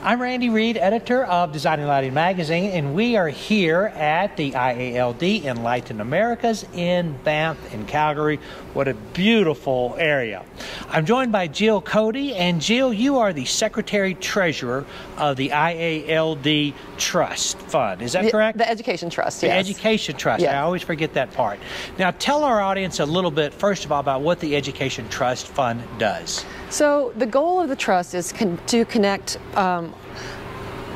I'm Randy Reid, editor of Designing Lighting Magazine, and we are here at the IALD Enlighten Americas in Banff in Calgary. What a beautiful area. I'm joined by Jill Cody, and Jill, you are the Secretary Treasurer of the IALD Trust Fund. Is that correct? The Education Trust, the. Education Trust. Yes. I always forget that part. Now, tell our audience a little bit, first of all, about what the Education Trust Fund does. So, the goal of the trust is con- to connect um, あ。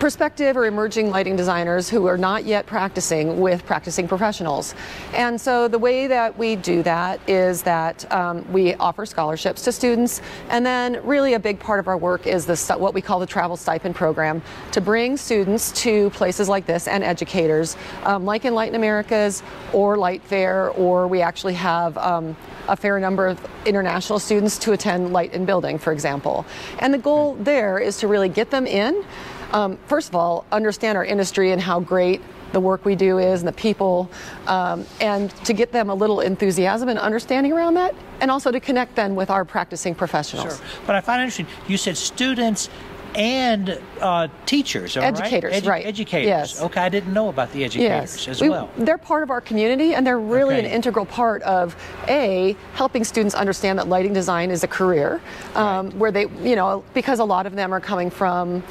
Prospective or emerging lighting designers who are not yet practicing with practicing professionals. And so the way that we do that is that um, we offer scholarships to students, and then really a big part of our work is what we call the travel stipend program to bring students to places like this and educators, um, like Enlighten Americas or Light Fair, or we actually have um, a fair number of international students to attend Light and Building, for example. And the goal there is to really get them in um, first of all, understand our industry and how great the work we do is and the people, um, and to get them a little enthusiasm and understanding around that, and also to connect them with our practicing professionals. Sure. But I find it interesting, you said students and uh, teachers, educators, right? Edu- right? Educators. Yes. Okay, I didn't know about the educators yes. as we, well. They're part of our community, and they're really okay. an integral part of a helping students understand that lighting design is a career, um, right. where they, you know, because a lot of them are coming from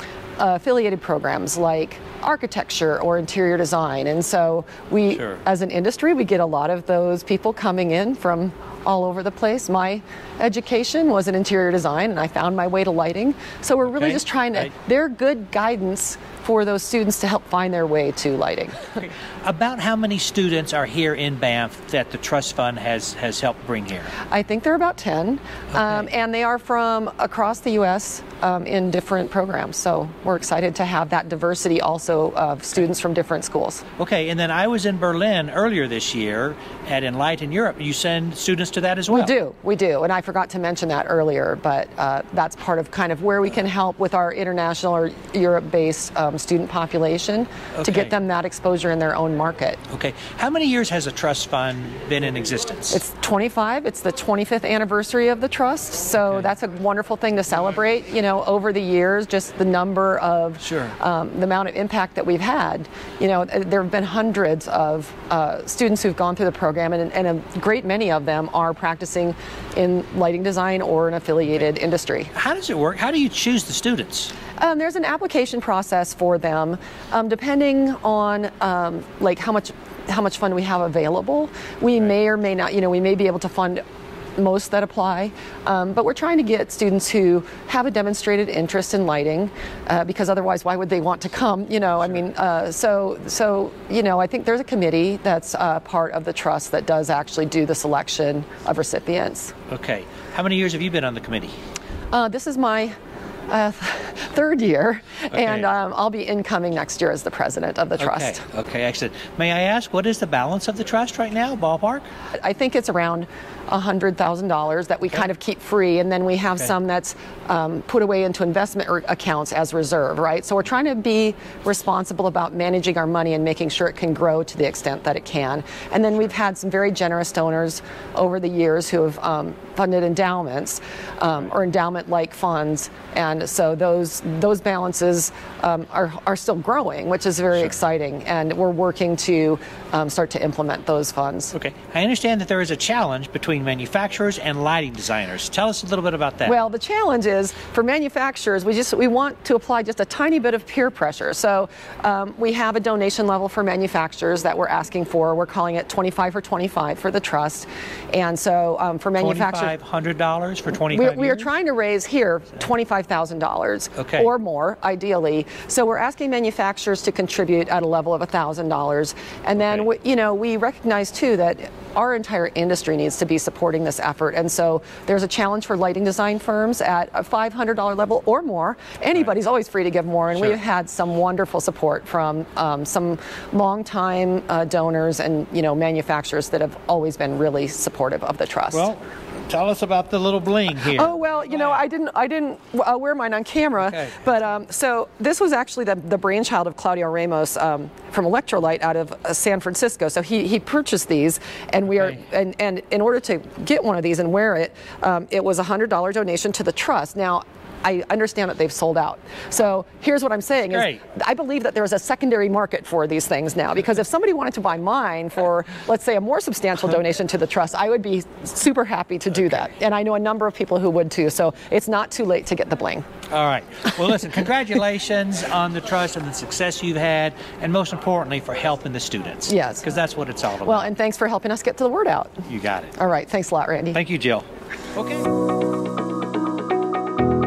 uh, affiliated programs like architecture or interior design. And so we, sure. as an industry, we get a lot of those people coming in from all over the place. My education was in interior design and I found my way to lighting. So we're really just trying to, right. they're good guidance for those students to help find their way to lighting. About how many students are here in Banff that the Trust Fund has, has helped bring here? I think they're about 10, okay. um, and they are from across the U.S. Um, in different programs. So we're excited to have that diversity also of students from different schools. Okay, and then I was in Berlin earlier this year at Enlighten Europe. You send students to that as well? We do, we do, and I forgot to mention that earlier, but uh, that's part of kind of where we can help with our international or Europe-based um, student population okay. to get them that exposure in their own market. Okay, how many years has a trust fund been in existence? It's 25. It's the 25th anniversary of the trust, so okay. that's a wonderful thing to celebrate. You know, over the years, just the number of sure. um, the amount of impact that we've had. You know, there have been hundreds of uh, students who've gone through the program, and, and, a great many of them are practicing in lighting design or an affiliated industry. How does it work? How do you choose the students? Um, there's an application process for them, um, depending on um, like how much how much fund we have available. We right. may or may not, you know, we may be able to fund most that apply, um, but we're trying to get students who have a demonstrated interest in lighting, uh, because otherwise, why would they want to come? You know. I mean, uh, so so you know, I think there's a committee that's uh, part of the trust that does actually do the selection of recipients. Okay, how many years have you been on the committee? Uh, this is my uh, third year, okay. and um, I'll be incoming next year as the president of the trust. Okay. okay, excellent. May I ask, what is the balance of the trust right now, ballpark? I think it's around $100,000 that we okay. kind of keep free, and then we have okay. some that's um, put away into investment accounts as reserve, right? So we're trying to be responsible about managing our money and making sure it can grow to the extent that it can. And then we've had some very generous donors over the years who have um, funded endowments um, or endowment-like funds, and so those those balances um, are are still growing, which is very sure. exciting. And we're working to um, start to implement those funds. Okay, I understand that there is a challenge between manufacturers and lighting designers. Tell us a little bit about that. Well, the challenge is for manufacturers, we just we want to apply just a tiny bit of peer pressure. So um, we have a donation level for manufacturers that we're asking for. We're calling it 25 for 25 for the trust, and so um, for manufacturers. $2,500 for 25 we, we are trying to raise here $25,000 okay. or more, ideally. So we're asking manufacturers to contribute at a level of $1,000. And then, okay. we, you know, we recognize too that our entire industry needs to be supporting this effort. And so there's a challenge for lighting design firms at a $500 level or more. Anybody's right. always free to give more. And sure. we've had some wonderful support from um, some longtime uh, donors and, you know, manufacturers that have always been really supportive of the trust. Well, Tell us about the little bling here. Oh well, you know, I didn't, I didn't uh, wear mine on camera, okay. but um, so this was actually the, the brainchild of Claudio Ramos um, from Electrolite out of uh, San Francisco. So he, he purchased these, and we okay. are, and, and in order to get one of these and wear it, um, it was a hundred dollar donation to the trust. Now, I understand that they've sold out. So here's what I'm saying Great. is I believe that there's a secondary market for these things now because if somebody wanted to buy mine for, let's say, a more substantial donation to the trust, I would be super happy to do that. And I know a number of people who would too. So it's not too late to get the bling. All right. Well, listen, congratulations on the trust and the success you've had, and most importantly, for helping the students. Yes. Because that's what it's all about. Well, and thanks for helping us get to the word out. you got it. All right. Thanks a lot, Randy. Thank you, Jill. Okay.